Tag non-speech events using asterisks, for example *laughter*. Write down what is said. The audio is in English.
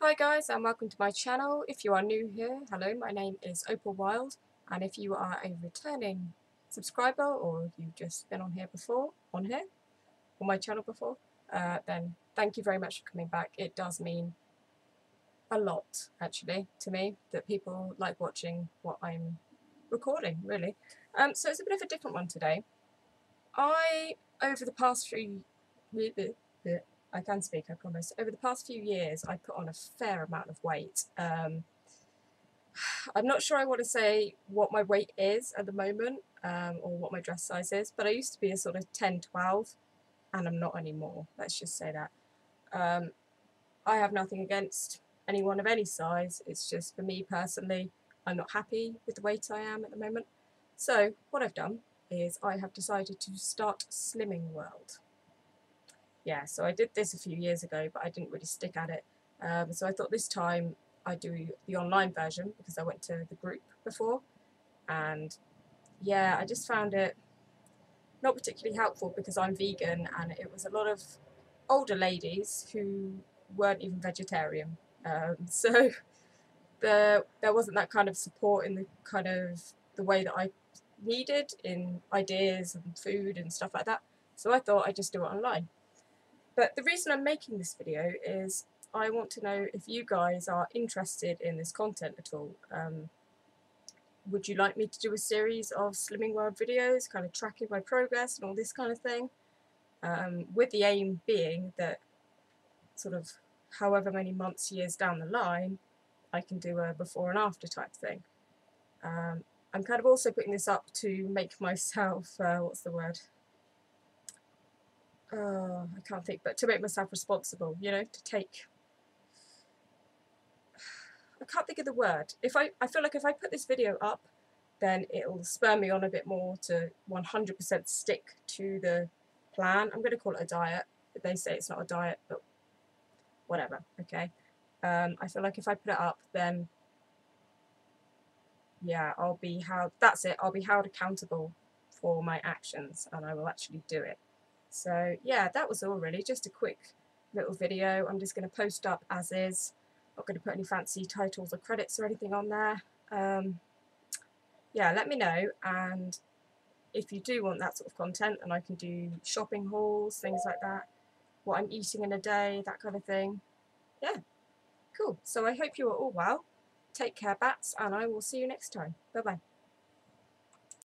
Hi guys and welcome to my channel. If you are new here, hello, my name is Opal Wilde and if you are a returning subscriber or you've just been on here before, on here, on my channel before, uh, then thank you very much for coming back. It does mean a lot actually to me that people like watching what I'm recording really. Um, so it's a bit of a different one today. I, over the past few I can speak, I promise. Over the past few years, I put on a fair amount of weight. Um, *sighs* I'm not sure I want to say what my weight is at the moment um, or what my dress size is, but I used to be a sort of 10, 12, and I'm not anymore. Let's just say that. Um, I have nothing against anyone of any size. It's just for me personally, I'm not happy with the weight I am at the moment. So what I've done is I have decided to start Slimming World yeah, so I did this a few years ago, but I didn't really stick at it. Um, so I thought this time I'd do the online version because I went to the group before. And yeah, I just found it not particularly helpful because I'm vegan and it was a lot of older ladies who weren't even vegetarian. Um, *laughs* so there, there wasn't that kind of support in the kind of the way that I needed in ideas and food and stuff like that. So I thought I'd just do it online. But the reason I'm making this video is I want to know if you guys are interested in this content at all. Um, would you like me to do a series of Slimming World videos, kind of tracking my progress and all this kind of thing? Um, with the aim being that sort of however many months, years down the line, I can do a before and after type thing. Um, I'm kind of also putting this up to make *laughs* myself, uh, what's the word, uh, I can't think, but to make myself responsible, you know, to take. I can't think of the word. If I, I feel like if I put this video up, then it'll spur me on a bit more to 100% stick to the plan. I'm going to call it a diet. They say it's not a diet, but whatever, okay? Um, I feel like if I put it up, then yeah, I'll be held, that's it, I'll be held accountable for my actions and I will actually do it. So yeah, that was all really, just a quick little video. I'm just going to post up as is. Not going to put any fancy titles or credits or anything on there. Um, yeah, let me know and if you do want that sort of content and I can do shopping hauls, things like that, what I'm eating in a day, that kind of thing. Yeah, cool. So I hope you are all well. Take care, bats, and I will see you next time. Bye-bye.